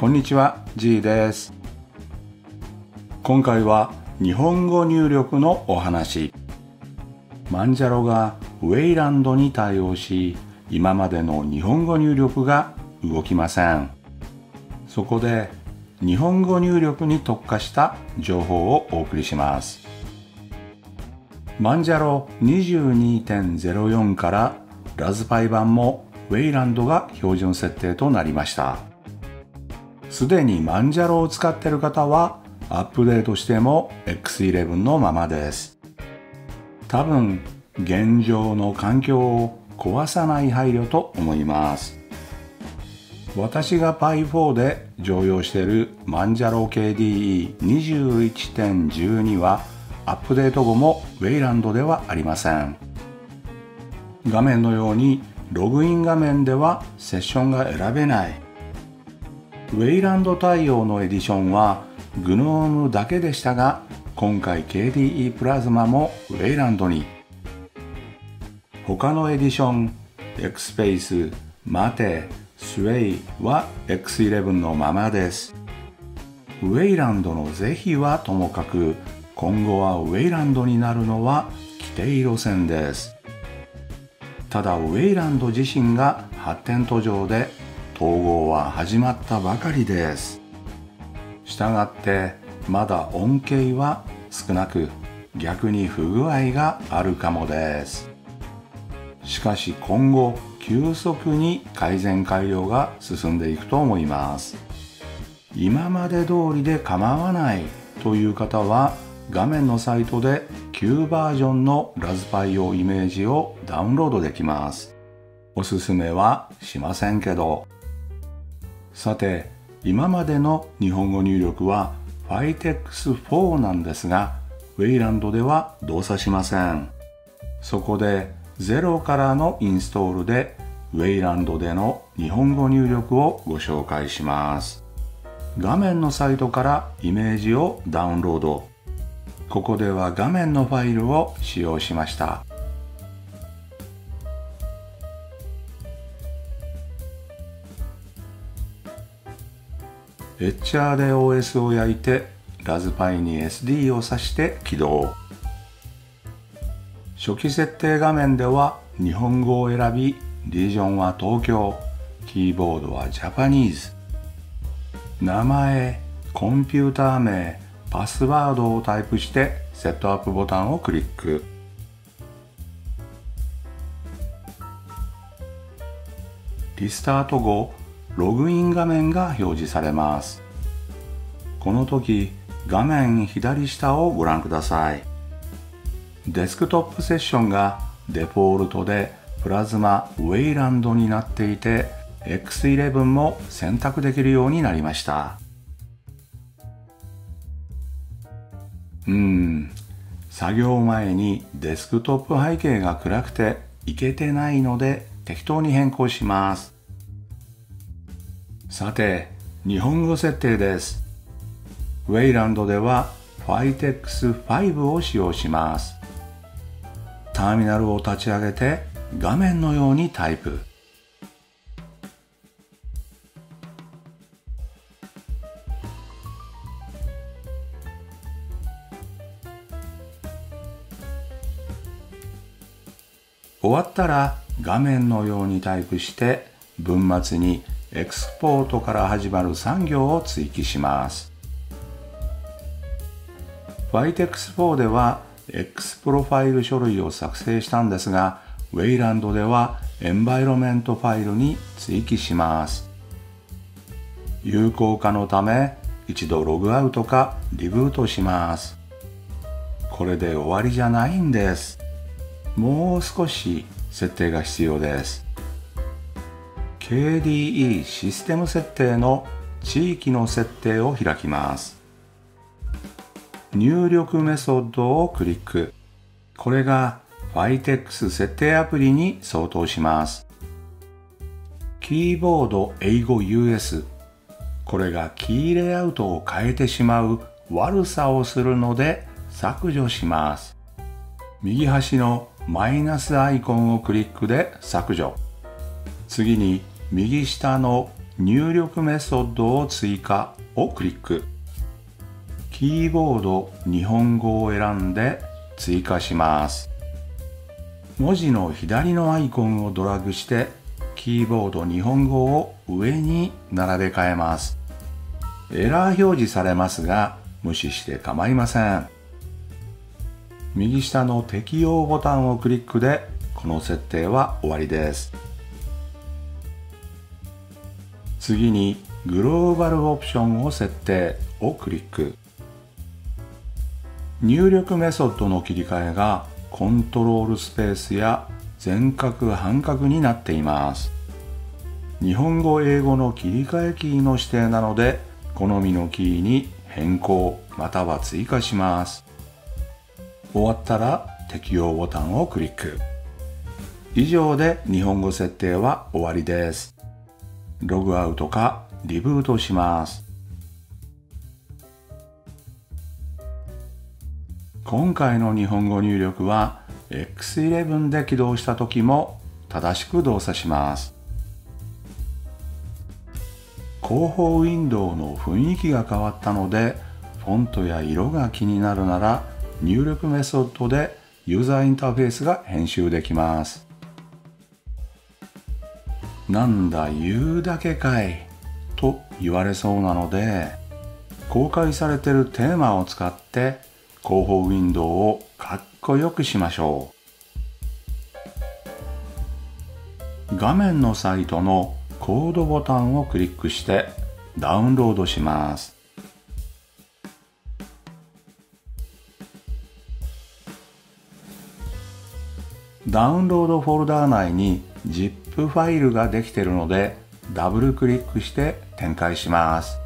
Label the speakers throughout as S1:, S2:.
S1: こんにちは G です。今回は日本語入力のお話。マンジャロがウェイランドに対応し今までの日本語入力が動きません。そこで日本語入力に特化した情報をお送りします。マンジャロ22.04からラズパイ版もウェイランドが標準設定となりました。すでにマンジャロを使ってる方はアップデートしても X11 のままです。多分現状の環境を壊さない配慮と思います。私が Pi4 で常用しているマンジャロ KDE21.12 はアップデート後もウェイランドではありません。画面のようにログイン画面ではセッションが選べない。ウェイランド対応のエディションは GNOME だけでしたが今回 KDE プラズマもウェイランドに。他のエディション Xspace、Mate、Sway は X11 のままです。ウェイランドの是非はともかく今後はウェイランドになるのは規定路線です。ただウェイランド自身が発展途上で統合は始まったばかりですしたがってまだ恩恵は少なく逆に不具合があるかもですしかし今後急速に改善改良が進んでいくと思います今まで通りで構わないという方は画面のサイトで旧バージョンのラズパイ用イメージをダウンロードできます。おすすめはしませんけど。さて、今までの日本語入力は Fitex4 なんですが、ウェイランドでは動作しません。そこで0からのインストールでウェイランドでの日本語入力をご紹介します。画面のサイトからイメージをダウンロード。ここでは画面のファイルを使用しました。エッチャーで OS を焼いてラズパイに SD を挿して起動。初期設定画面では日本語を選びリージョンは東京。キーボードはジャパニーズ。名前コンピューター名パスワードをタイプしてセットアップボタンをクリック。リスタート後ログイン画面が表示されます。この時画面左下をご覧ください。デスクトップセッションがデフォルトでプラズマウェイランドになっていて X11 も選択できるようになりました。うん、作業前にデスクトップ背景が暗くていけてないので適当に変更します。さて、日本語設定です。ウェイランドでは Fitex5 を使用します。ターミナルを立ち上げて画面のようにタイプ。終わったら画面のようにタイプして文末にエクスポートから始まる3行を追記します。Vitex4 では X プロファイル書類を作成したんですが、ウェイランドではエンバイロメントファイルに追記します。有効化のため一度ログアウトかリブートします。これで終わりじゃないんです。もう少し設定が必要です KDE システム設定の地域の設定を開きます。入力メソッドをクリック。これが Fitex 設定アプリに相当します。キーボード英語 US これがキーレイアウトを変えてしまう悪さをするので削除します。右端のマイナスアイコンをクリックで削除。次に右下の入力メソッドを追加をクリック。キーボード日本語を選んで追加します。文字の左のアイコンをドラッグしてキーボード日本語を上に並べ替えます。エラー表示されますが無視して構いません。右下の適用ボタンをクリックでこの設定は終わりです。次にグローバルオプションを設定をクリック。入力メソッドの切り替えがコントロールスペースや全角半角になっています。日本語英語の切り替えキーの指定なので好みのキーに変更または追加します。終わったら適用ボタンをクリック。以上で日本語設定は終わりです。ログアウトかリブートします。今回の日本語入力は X11 で起動した時も正しく動作します。広報ウィンドウの雰囲気が変わったのでフォントや色が気になるなら入力メソッドでユーザーインターフェースが編集できます。なんだ言うだけかいと言われそうなので公開されてるテーマを使って広報ウィンドウをかっこよくしましょう。画面のサイトのコードボタンをクリックしてダウンロードします。ダウンロードフォルダー内に ZIP ファイルができているのでダブルクリックして展開します。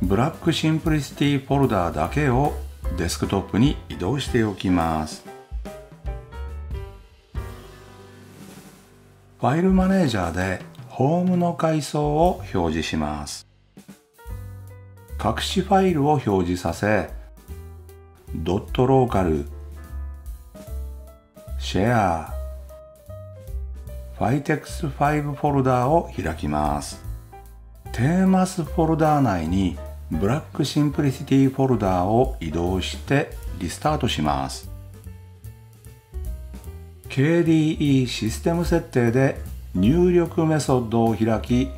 S1: ブラックシンプリシティフォルダーだけをデスクトップに移動しておきます。ファイルマネージャーでホームの階層を表示します。隠しファイルを表示させドットローカルシェアファイテクス5フォルダーを開きます。テーマスフォルダー内にブラックシンプリシティフォルダーを移動してリスタートします。KDE システム設定で入力メソッドを開き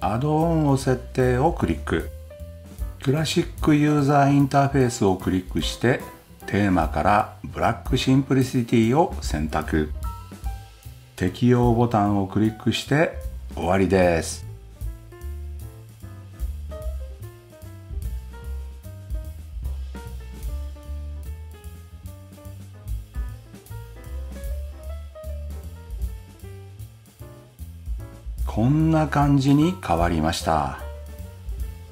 S1: アドオンを設定をクリック。クラシックユーザーインターフェースをクリックしてテーマからブラックシンプリシティを選択。適用ボタンをクリックして終わりです。こんな感じに変わりました。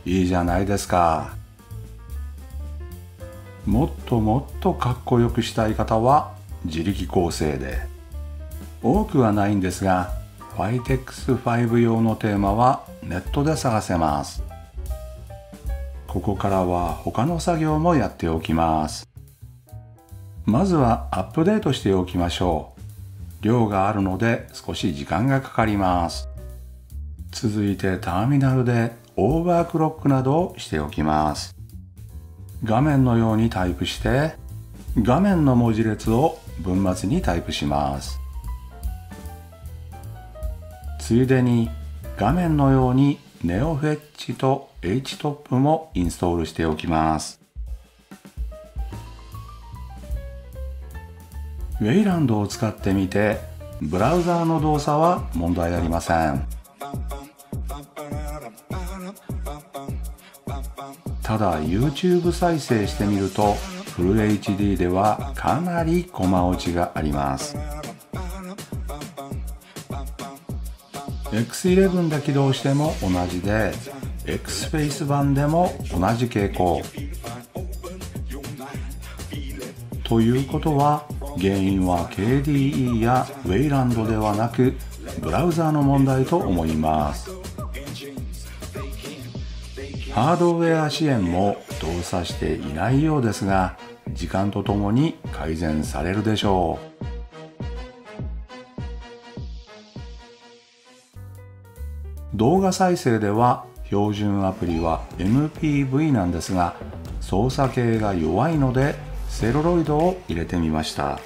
S1: いいじゃないですか。ともっとかっこよくしたい方は自力構成で。多くはないんですが FITEX5 用のテーマはネットで探せます。ここからは他の作業もやっておきます。まずはアップデートしておきましょう。量があるので少し時間がかかります。続いてターミナルでオーバークロックなどをしておきます。画面のようにタイプして画面の文字列を文末にタイプします。ついでに画面のようにネオフェッチと H トップもインストールしておきます。ウェイランドを使ってみてブラウザーの動作は問題ありません。ただ YouTube 再生してみるとフル HD ではかなりコマ落ちがあります。X11 で起動しても同じで XFace 版でも同じ傾向。ということは原因は KDE や Wayland ではなくブラウザーの問題と思います。ハードウェア支援も動作していないようですが時間とともに改善されるでしょう。動画再生では標準アプリは MPV なんですが操作系が弱いのでセロロイドを入れてみました。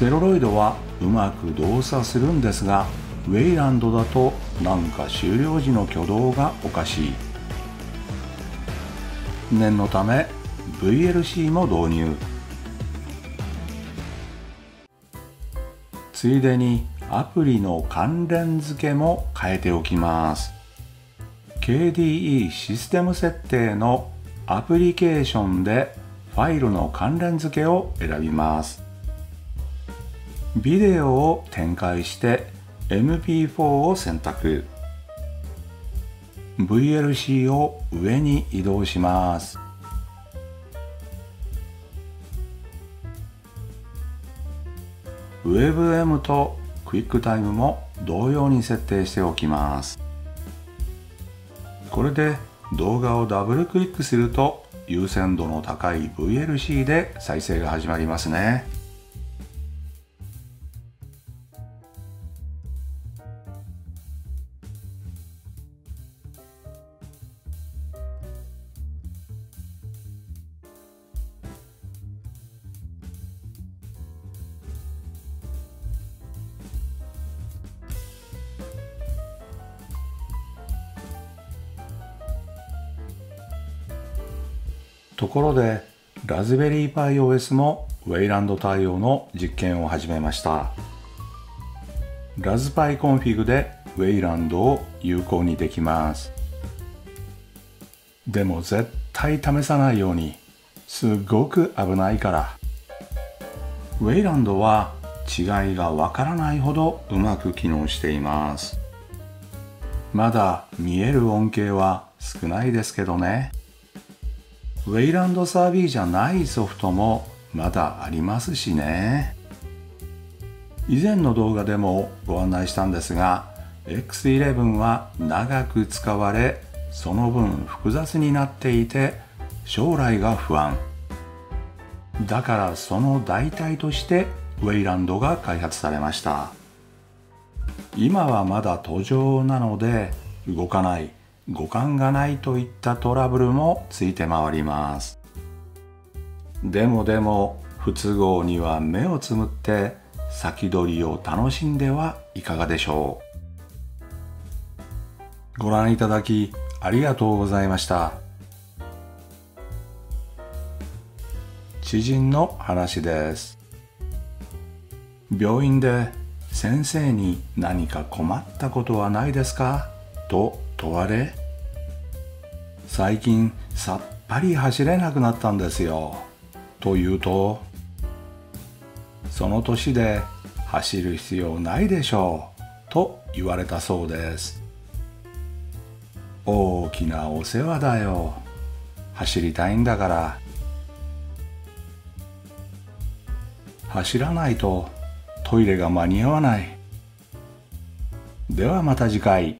S1: セロロイドはうまく動作するんですがウェイランドだとなんか終了時の挙動がおかしい。念のため VLC も導入。ついでにアプリの関連付けも変えておきます。KDE システム設定のアプリケーションでファイルの関連付けを選びます。ビデオを展開して MP4 を選択。VLC を上に移動します。WebM と QuickTime も同様に設定しておきます。これで動画をダブルクリックすると優先度の高い VLC で再生が始まりますね。ところでラズベリーパイ OS もウェイランド対応の実験を始めました。ラズパイコンフィグでウェイランドを有効にできます。でも絶対試さないようにすごく危ないから。ウェイランドは違いがわからないほどうまく機能しています。まだ見える恩恵は少ないですけどね。ウェイランドサービーじゃないソフトもまだありますしね。以前の動画でもご案内したんですが X11 は長く使われその分複雑になっていて将来が不安。だからその代替としてウェイランドが開発されました。今はまだ途上なので動かない。五感がないといったトラブルもついて回ります。でもでも不都合には目をつむって先取りを楽しんではいかがでしょう。ご覧いただきありがとうございました。知人の話です。病院で先生に何か困ったことはないですか？と問われ最近さっぱり走れなくなったんですよ。と言うとその年で走る必要ないでしょうと言われたそうです。大きなお世話だよ。走りたいんだから。走らないとトイレが間に合わない。ではまた次回。